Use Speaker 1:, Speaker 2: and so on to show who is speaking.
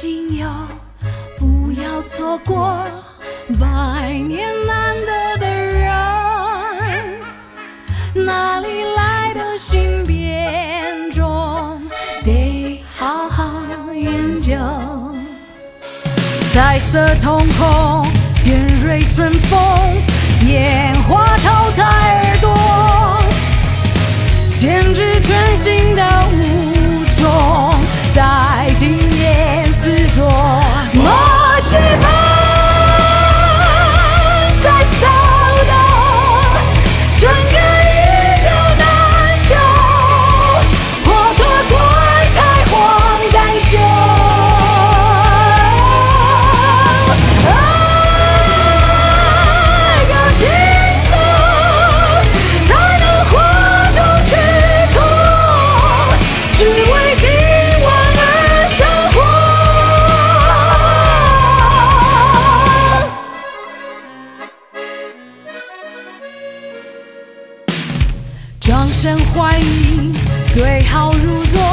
Speaker 1: 仅有，不要错过百年难得的人。哪里来的新变种，得好好研究。彩色瞳孔，尖锐春风，烟花淘汰耳朵，剪纸全新声欢迎，对号入座。